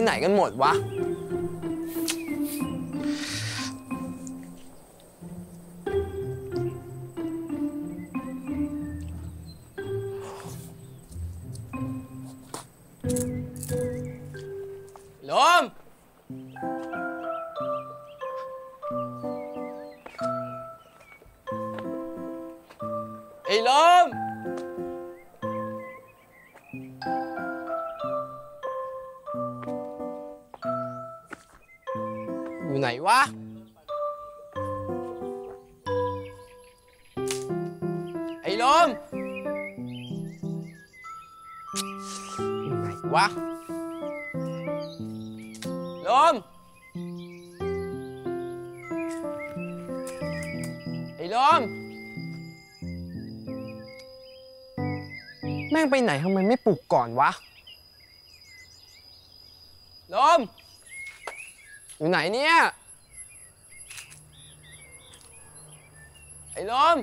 ไปไหนกันหมดวะ มอยู่ไหนวะลมไอ้ลมแม่งไปไหนทำไมไม่ปลุกก่อนวะลมอยู่ไหนเนี่ยไอ้ลม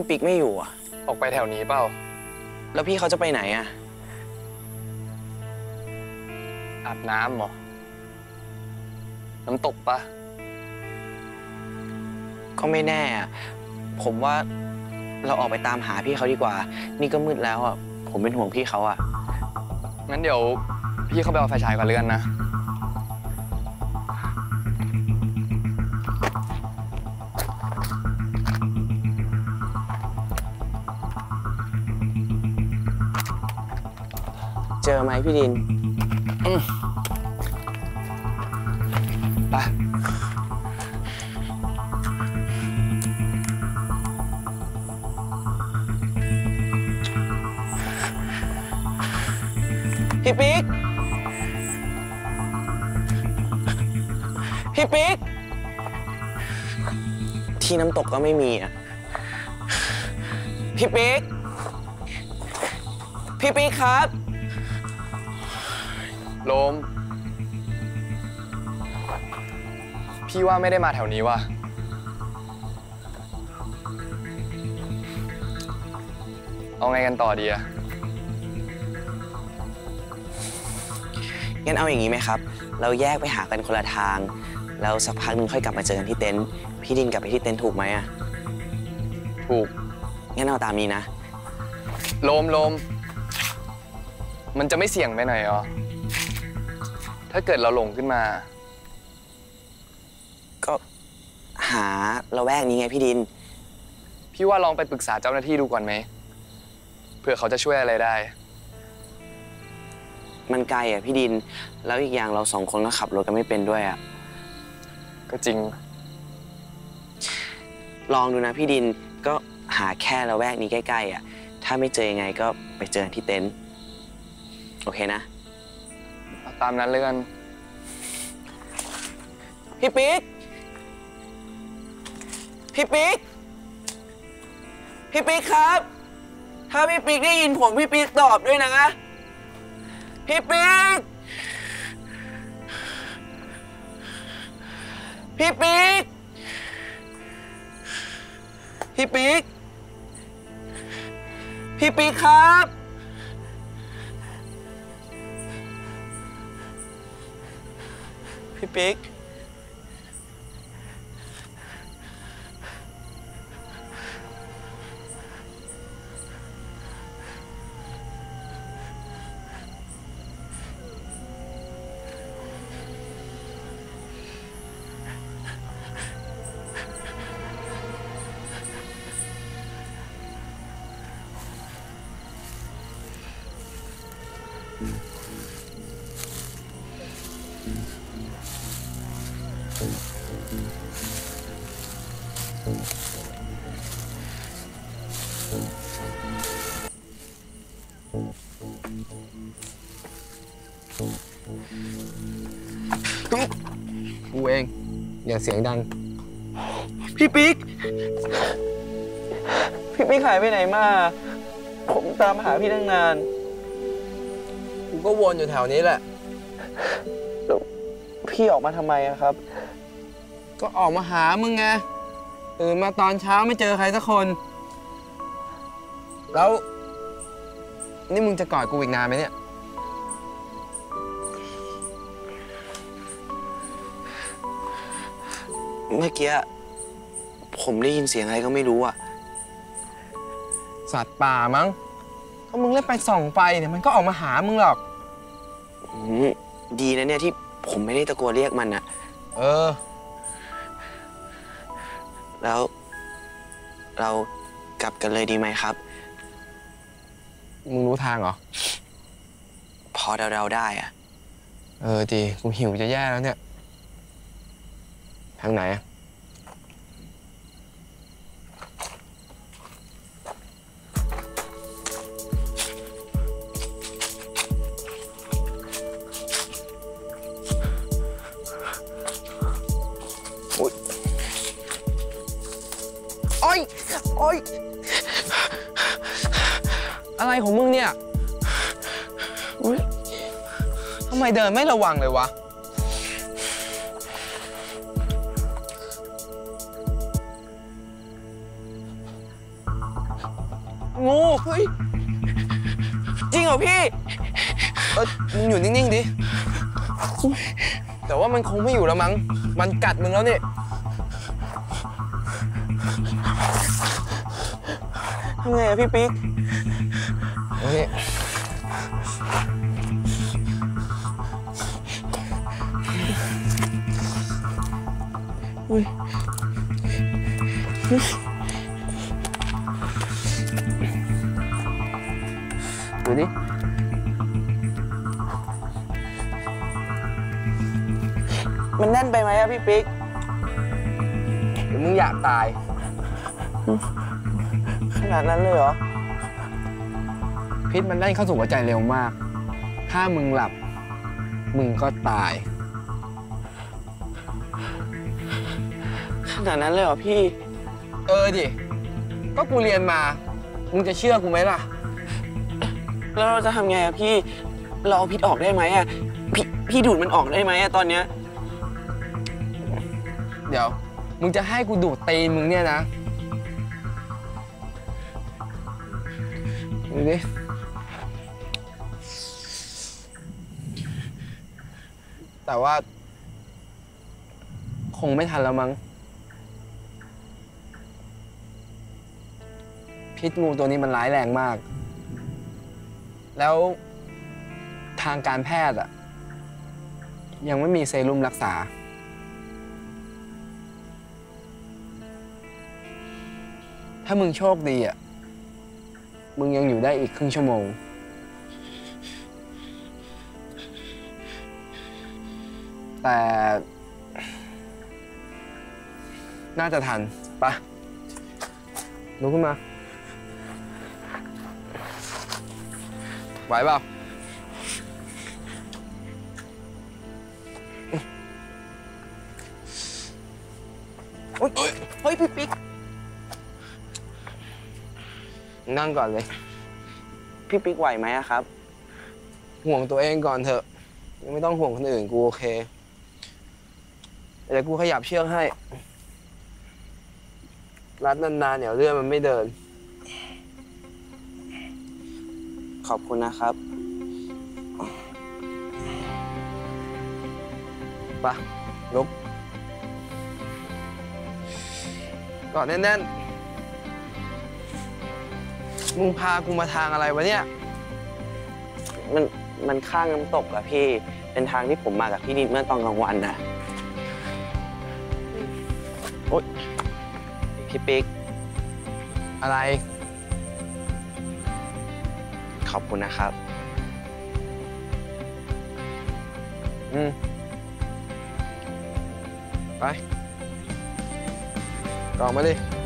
พี่ปิ๊กไม่อยู่อะ ออกไปแถวนี้เปล่า แล้วพี่เขาจะไปไหนอะ อาบน้ำเหรอ น้ำตกปะ ก็ไม่แน่อะ ผมว่าเราออกไปตามหาพี่เขาดีกว่า นี่ก็มืดแล้วอะ ผมเป็นห่วงพี่เขาอะ งั้นเดี๋ยวพี่เข้าไปเอาไฟฉายก่อนเลยกันนะ อไหมพี่ดินไปพี่ปิ๊ก พี่ปิ๊ก ที่น้ำตกก็ไม่มีอะ พี่ปิ๊ก พี่ปิ๊กครับ โลม พี่ว่าไม่ได้มาแถวนี้ว่ะ เอาไงกันต่อดีอะงั้นเอาอย่างนี้ไหมครับ เราแยกไปหากันคนละทาง แล้วสักพักหนึงค่อยกลับมาเจอกันที่เต็นท์ พี่ดินกลับไปที่เต็นท์ถูกไหมอะถูก งั้นเอาตามนี้นะ โลมโลม มันจะไม่เสี่ยงไปหน่อยเหรอ ถ้าเกิดเราหลงขึ้นมา ก็หาละแวกนี้ไงพี่ดิน พี่ว่าลองไปปรึกษาเจ้าหน้าที่ดูก่อนไหมเผื่อเขาจะช่วยอะไรได้ มันไกลอะพี่ดิน แล้วอีกอย่างเราสองคนก็ขับรถกันไม่เป็นด้วยอะ ก็จริง ลองดูนะพี่ดินก็หาแค่ละแวกนี้ใกล้ๆอะ ถ้าไม่เจอยังไงก็ไปเจอกันที่เต็นท์ โอเคนะเอา ตามนั้นเลยกัน พี่ปิ๊ก พี่ปิ๊ก พี่ปิ๊กครับ ถ้าพี่ปิ๊กได้ยินผมพี่ปิ๊กตอบด้วยนะ พี่ปิ๊ก พี่ปิ๊ก พี่ปิ๊ก พี่ปิ๊กครับ พี่ปิ๊ก Mm-hmm. กูเอง อย่าเสียงดัง พี่ปิ๊ก พี่ปิ๊กหายไปไหนมา ผมตามหาพี่ตั้งนาน กูก็วนอยู่แถวนี้แหละ แล้วพี่ออกมาทำไมอะครับ ก็ออกมาหามึงไงตื่นมาตอนเช้าไม่เจอใครสักคน แล้ว นี่มึงจะกอดกูอีกนานไหมเนี่ย เมื่อกี้ ผมได้ยินเสียงอะไรก็ไม่รู้อะสัตว์ป่ามั้งก็มึงเล่นไปส่องไปเนี่ยมันก็ออกมาหามึงหรอกอืมดีนะเนี่ยที่ผมไม่ได้ตะโกนเรียกมันอะเออ แล้ว เรากลับกันเลยดีไหมครับ มึงรู้ทางเหรอ พอเดาๆได้อะ เออดีกูหิวจะแย่แล้วเนี่ย ทางไหนอะ ยโอ๊ยอะไรของมึงเนี่ยทำไมเดินไม่ระวังเลยวะ งูเฮ้ยจริงเหรอพี่ เออมึงอยู่นิ่ง ๆ ดิ แต่ว่ามันคงไม่อยู่แล้วมั้ง มันกัดมึงแล้วเนี่ทำไงอะพี่ปิ๊กโอเคดูดิมันแน่นไปไหมอะพี่ปิ๊กเดี๋ยวมึงอยากตายข นาดนั้นเลยเหรอ พิษมันแล่นเข้าสู่หัวใจเร็วมาก ถ้ามึงหลับ มึงก็ตาย ขนาดนั้นเลยเหรอพี่ เออดิ ก็กูเรียนมา มึงจะเชื่อกูไหมล่ะ แล้วเราจะทำไงอะพี่ เราเอาพิษออกได้ไหมอะพี่พี่ดูดมันออกได้ไหมอะตอนเนี้ย เดี๋ยว มึงจะให้กูดูดตีนมึงเนี่ยนะ ดูดิแต่ว่า คงไม่ทันแล้วมั้งพิษงูตัวนี้มันร้ายแรงมาก แล้วทางการแพทย์อะยังไม่มีเซรุ่มรักษา ถ้ามึงโชคดีอะ มึงยังอยู่ได้อีกครึ่งชั่วโมง แต่ น่าจะทันปะลุกขึ้นมา ไหวเปล่าเฮ้ยเฮ้ยพี่ปิ๊ก นั่งก่อนเลย พี่ปิ๊กไหวไหมอะครับ ห่วงตัวเองก่อนเถอะยังไม่ต้องห่วงคนอื่นกูโอเคเดี๋ยวกูขยับเชือกให้ รัดนานๆเดี๋ยวเรื่องมันไม่เดิน ขอบคุณนะครับปะลุกกอดแน่นๆ มึงพากูมาทางอะไรวะเนี่ย มันมันข้างน้ำตกอะพี่ เป็นทางที่ผมมากับพี่นิดเมื่อตอนกลางวันนะโอ๊ยพี่ปิ๊ก อะไร ขอบคุณนะครับ อืม ไปออกมาดิ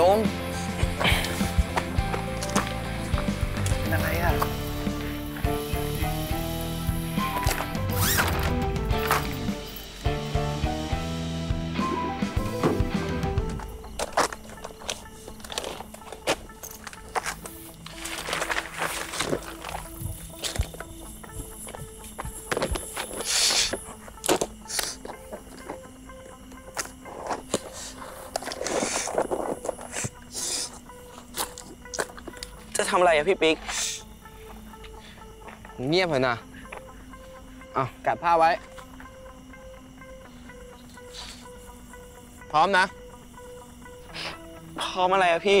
ล จะทำอะไรอะพี่ปิ๊ก เงียบเถอะนะ เอากัดผ้าไว้ พร้อมนะ พร้อมอะไรอะพี่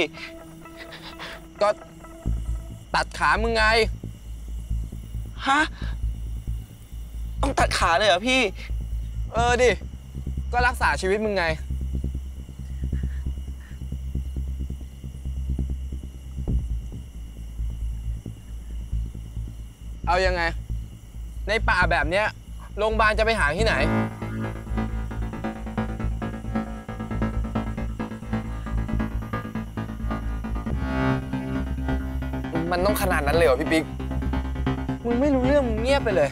ก็ตัดขามึงไง ฮะ ต้องตัดขาเลยเหรอพี่ เออดิ ก็รักษาชีวิตมึงไง เอายังไง ในป่าแบบเนี้ยโรงพยาบาลจะไปหาที่ไหน มันต้องขนาดนั้นเลยเหรอพี่ปิ๊ก มึงไม่รู้เรื่องมึงเงียบไปเลย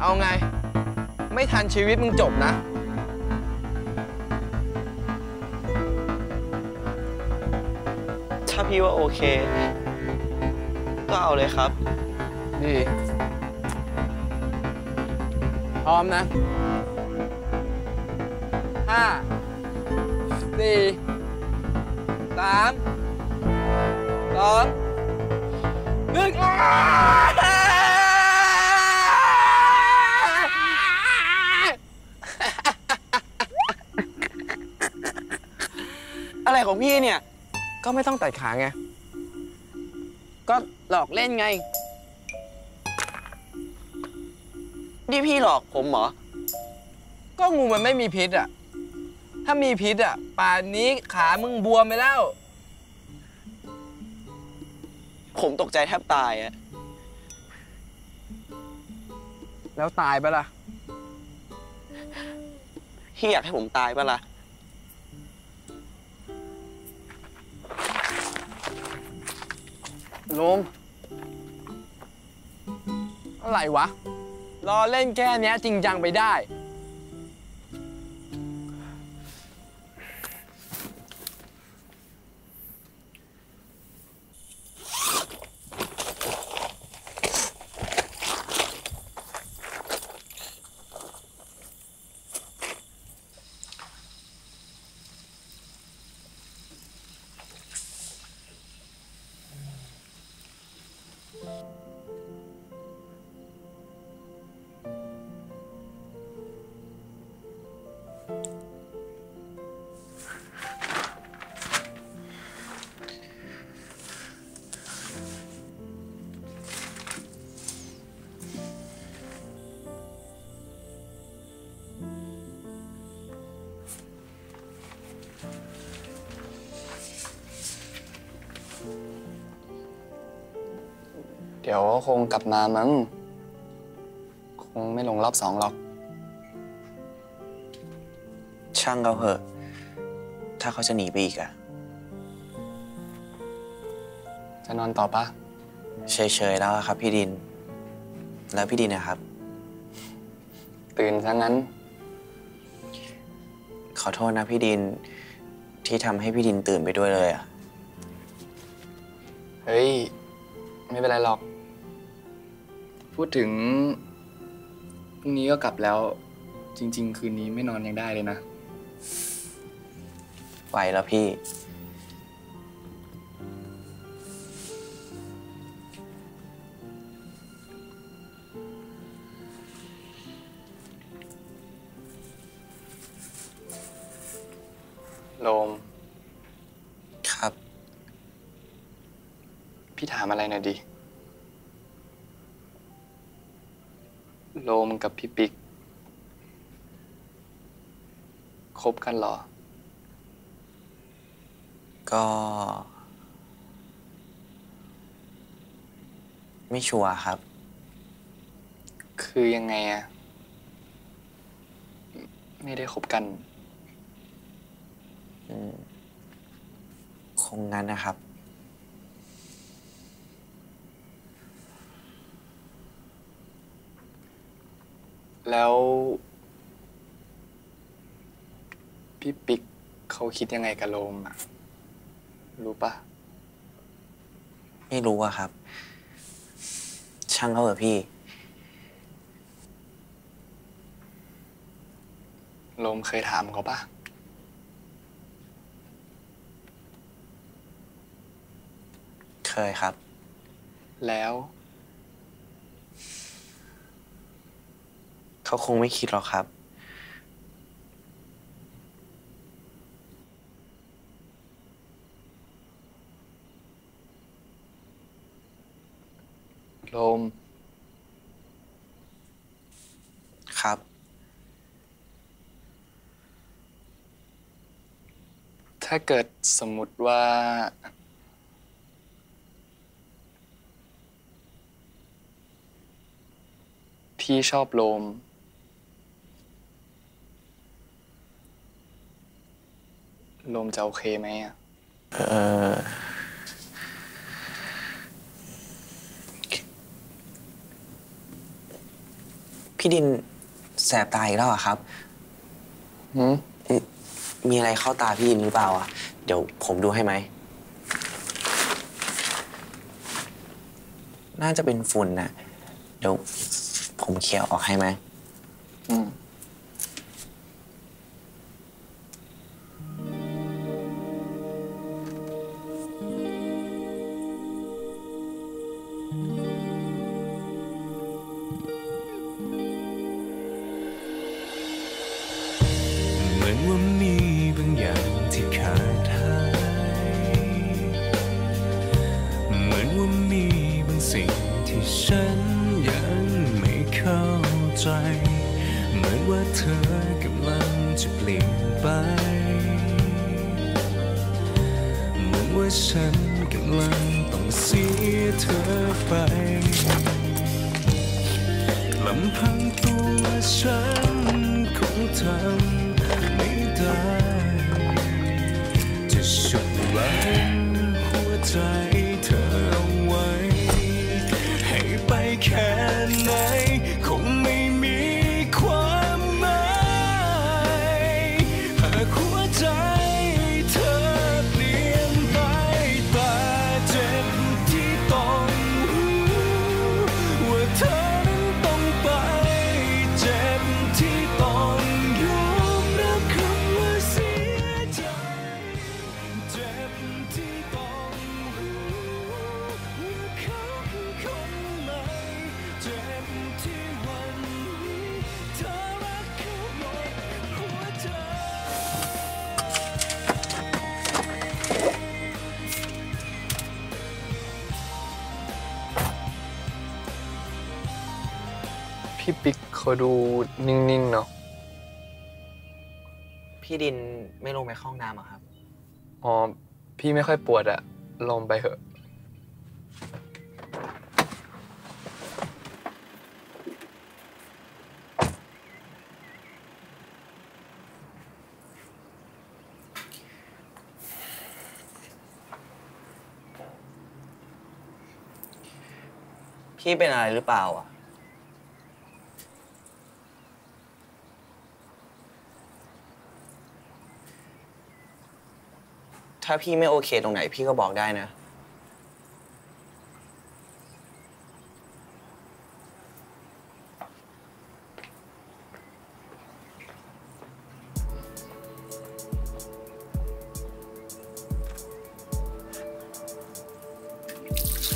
เอาไง ไม่ทันชีวิตมึงจบนะ พี่ว่าโอเค ก็เอาเลยครับ ดี พร้อมนะห้าสี่สามสองหนึ่งอะไรของพี่เนี่ย ก็ไม่ต้องตัดขาไง ก็หลอกเล่นไง นี่พี่หลอกผมเหรอ ก็งูมันไม่มีพิษอะ ถ้ามีพิษอะ ป่านนี้ขามึงบวมไปแล้ว ผมตกใจแทบตายอะแล้วตายไปะล่ะ พี่อยากให้ผมตายปะล่ะ ลุงอะไรวะรอเล่นแค่นี้จริงจังไปได้ เดี๋ยวคงกลับมามั้ง คงไม่ลงรอบสองหรอก ช่างเขาเหอะ ถ้าเขาจะหนีไปอีกอะจะนอนต่อปะเฉยๆแล้วอะครับ พี่ดิน แล้วพี่ดินนะครับ ตื่นซะงั้น ขอโทษนะพี่ดินที่ทำให้พี่ดินตื่นไปด้วยเลยอะเฮ้ย ไม่เป็นไรหรอก พูดถึงพรุ่งนี้ก็กลับแล้ว จริง ๆ คืนนี้ไม่นอนยังได้เลยนะไหวแล้วพี่ พี่ปิ๊กคบกันเหรอ ก็ ไม่ชัวร์ครับ คือยังไงอะไม่ได้คบกันอืมคงงั้นนะครับ แล้วพี่ปิ๊กเขาคิดยังไงกับโลมอะรู้ปะไม่รู้อะครับ ช่างเขาเถอะพี่โลมเคยถามเขาปะเคยครับ แล้ว เขาคงไม่คิดหรอกครับโลม ครับ ถ้าเกิดสมมุติว่า พี่ชอบโลม ลมจะโอเคไหมอะ เออพี่ดินแสบตาอีกแล้วเหรอะครับหืมมีอะไรเข้าตาพี่ดินหรือเปล่าอะเดี๋ยวผมดูให้ไหม น่าจะเป็นฝุ่นนะเดี๋ยวผมเคลียร์ออกให้ไหมอืม ว่าฉันกำลังต้องเสียเธอไปลำพังตัวฉันคงทำไม่ได้จะฉุดรั้งหัวใจ พี่ปิ๊กเขาดูนิ่งๆเนาะ พี่ดินไม่ลงไปเข้าห้องน้ำเหรอครับ อ๋อ พี่ไม่ค่อยปวดอะลมไปเหอะพี่เป็นอะไรหรือเปล่าอะ ถ้าพี่ไม่โอเคตรงไหนพี่ก็บอกได้นะ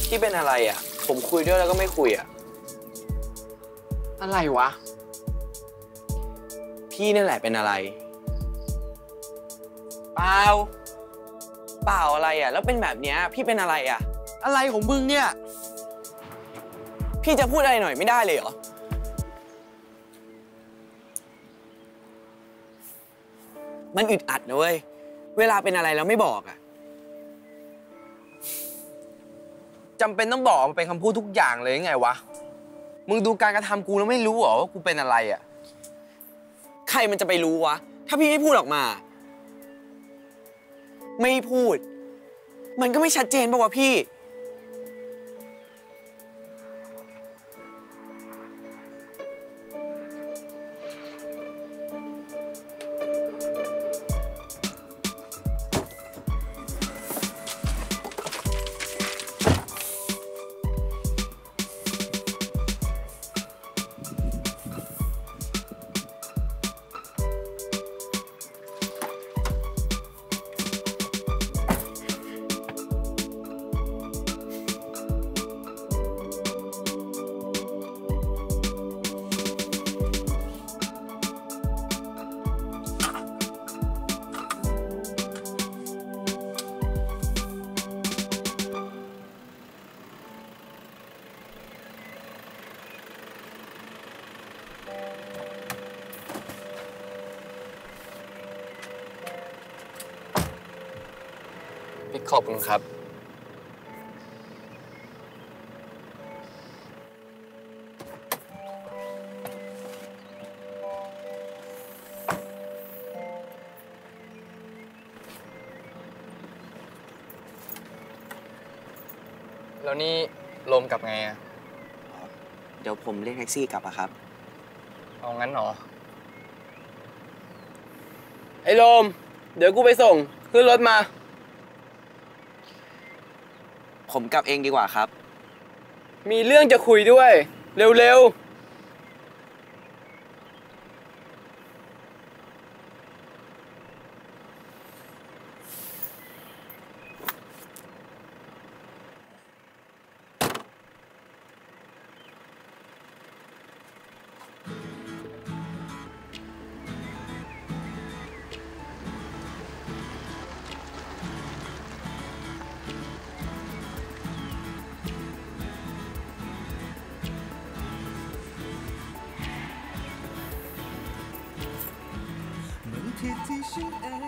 พี่เป็นอะไรอะ ผมคุยด้วยแล้วก็ไม่คุยอะ อะไรวะ พี่นั่นแหละเป็นอะไร เปล่า เปล่าอะไรอะ แล้วเป็นแบบเนี้ยพี่เป็นอะไรอะ อะไรของมึงเนี่ย พี่จะพูดอะไรหน่อยไม่ได้เลยเหรอ มันอึดอัดนะเว้ย เวลาเป็นอะไรแล้วไม่บอกอะจำเป็นต้องบอกมันเป็นคำพูดทุกอย่างเลยไงวะ มึงดูการกระทำกูแล้วไม่รู้เหรอว่ากูเป็นอะไรอะ ใครมันจะไปรู้วะ ถ้าพี่ไม่พูดออกมา ไม่พูด มันก็ไม่ชัดเจนป่าวะพี่ ขอบคุณครับ แล้วนี่ลมกลับไงอะเดี๋ยวผมเรียกแท็กซี่กลับอะครับ เอางั้นเหรอ ไอ้โลม เดี๋ยวกูไปส่ง ขึ้นรถมา ผมกลับเองดีกว่าครับ มีเรื่องจะคุยด้วย เร็วๆ ผิด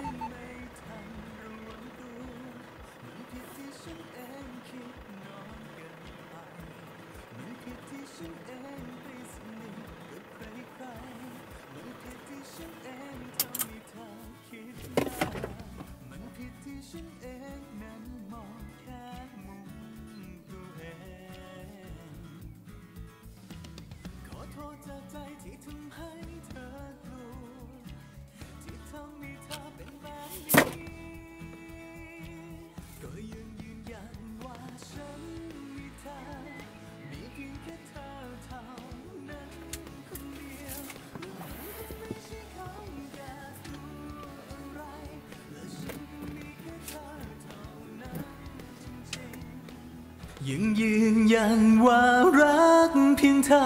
ยังยืนยันว่ารักเพียงเธอ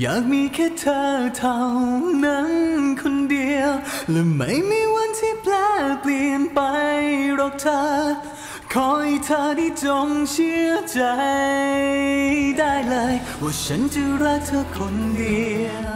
อยากมีแค่เธอเท่านั้นคนเดียว และไม่มีวันที่แปลเปลี่ยนไปหรอกเธอ ขอให้เธอได้จงเชื่อใจได้เลย ว่าฉันจะรักเธอคนเดียว